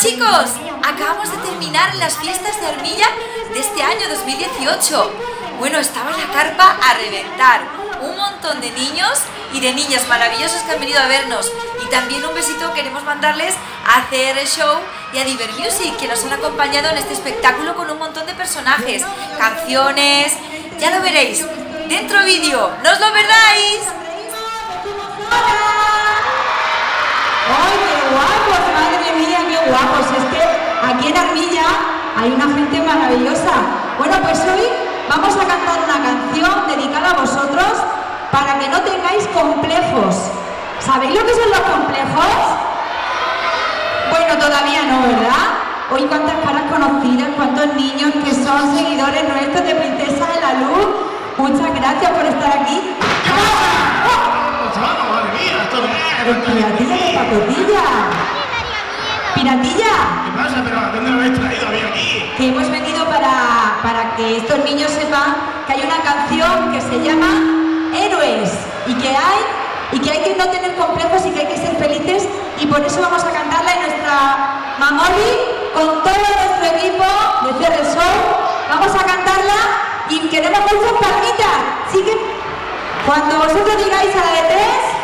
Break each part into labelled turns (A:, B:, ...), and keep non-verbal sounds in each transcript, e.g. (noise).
A: Chicos, acabamos de terminar las fiestas de Armilla de este año 2018. Bueno, estaba la carpa a reventar. Un montón de niños y de niñas maravillosos que han venido a vernos. Y también un besito queremos mandarles a CR Show y a Diver Music, que nos han acompañado en este espectáculo con un montón de personajes, canciones. Ya lo veréis. Dentro vídeo, ¿no os lo perdáis?
B: Hay una gente maravillosa. Bueno, pues hoy vamos a cantar una canción dedicada a vosotros para que no tengáis complejos. ¿Sabéis lo que son los complejos? Bueno, todavía no, ¿verdad? Hoy cuántas caras conocidas, cuántos niños que son seguidores nuestros de Princesa de la Luz. Muchas gracias por estar aquí. piratilla de pacotilla. Piratilla,
C: ¿Qué pasa? ¿Pero a dónde lo habéis traído a mí aquí?
B: Que hemos venido para, para que estos niños sepan que hay una canción que se llama Héroes y que hay y que hay que no tener complejos y que hay que ser felices y por eso vamos a cantarla en nuestra Mamoli con todo nuestro equipo de CR Show. Vamos a cantarla y queremos muchas palmitas. Así que cuando vosotros digáis a la de tres,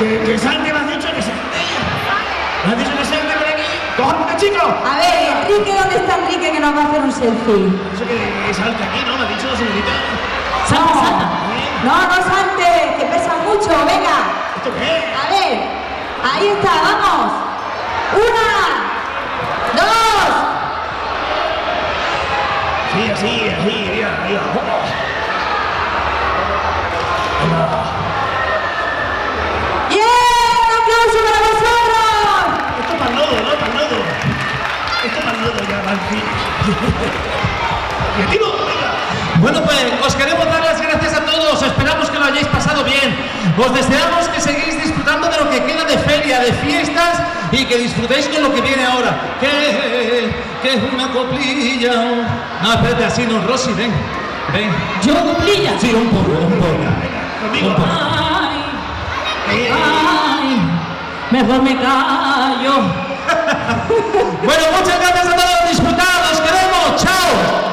B: Que,
C: que salte, me has dicho que salte. Me has dicho que salte por aquí. ¡Cójate, chico!
B: A ver, Enrique, ¿dónde está Enrique que nos va a hacer un selfie?
C: Dicho que, que salte aquí, ¿no? Me ha dicho la señorita.
B: No, no, no salte, que pesa mucho, venga.
C: ¿Esto qué?
B: A ver, ahí está, vamos. Una, dos,
C: Sí, así, así, mira, mira.
B: ¡bien! ¡Un aplauso para vosotros!
C: Esto es para el nodo, ¿no? Para el nodo. Esto es para el nodo ya, va, en fin. Y activo, venga.
D: Bueno, pues os queremos dar las gracias a todos. Esperamos que lo hayáis pasado bien. Os deseamos que seguís disfrutando de lo que queda de feria, de fiestas y que disfrutéis con lo que viene ahora. Que, que es una coplilla. Ah, espérate, así no, Rosy, ven. Ven.
E: Yo cumplilla.
D: Sí, un poco, un poco.
C: Conmigo.
D: Un poco.
E: Ay,
C: Eh,
E: ay, mejor me callo. (laughs)
D: Bueno, muchas gracias a todos. world.